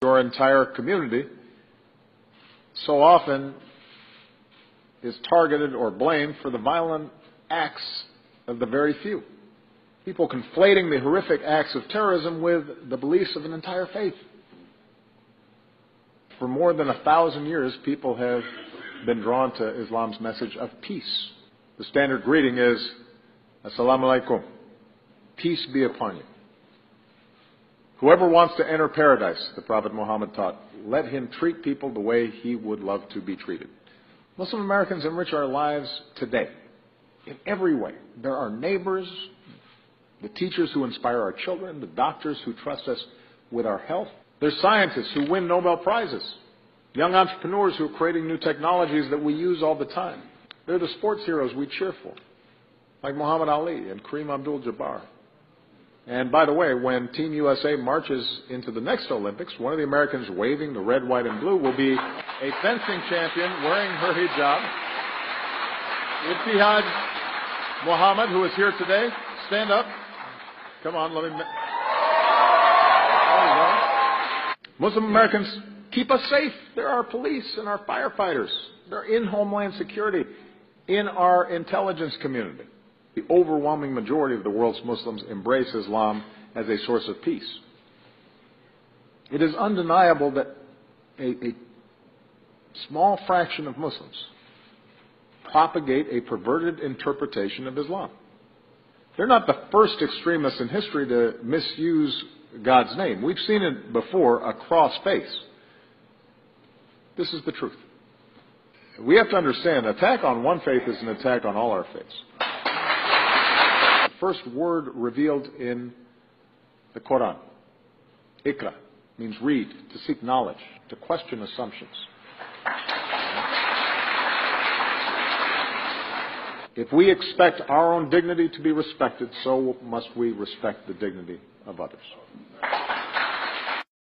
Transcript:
your entire community so often is targeted or blamed for the violent acts of the very few. People conflating the horrific acts of terrorism with the beliefs of an entire faith. For more than a thousand years, people have been drawn to Islam's message of peace. The standard greeting is Assalamu alaikum. Peace be upon you. Whoever wants to enter paradise, the Prophet Muhammad taught, let him treat people the way he would love to be treated. Muslim Americans enrich our lives today in every way. There are neighbors, the teachers who inspire our children, the doctors who trust us with our health. There's scientists who win Nobel Prizes, young entrepreneurs who are creating new technologies that we use all the time. They're the sports heroes we cheer for, like Muhammad Ali and Kareem Abdul Jabbar. And by the way, when Team USA marches into the next Olympics, one of the Americans waving the red, white, and blue will be a fencing champion wearing her hijab. Ibtihaj Muhammad, who is here today, stand up. Come on, let me. There. Muslim Americans keep us safe. They're our police and our firefighters. They're in Homeland Security, in our intelligence community the overwhelming majority of the world's Muslims embrace Islam as a source of peace. It is undeniable that a, a small fraction of Muslims propagate a perverted interpretation of Islam. They're not the first extremists in history to misuse God's name. We've seen it before across faiths. This is the truth. We have to understand attack on one faith is an attack on all our faiths first word revealed in the Quran. Iqra means read, to seek knowledge, to question assumptions. If we expect our own dignity to be respected, so must we respect the dignity of others.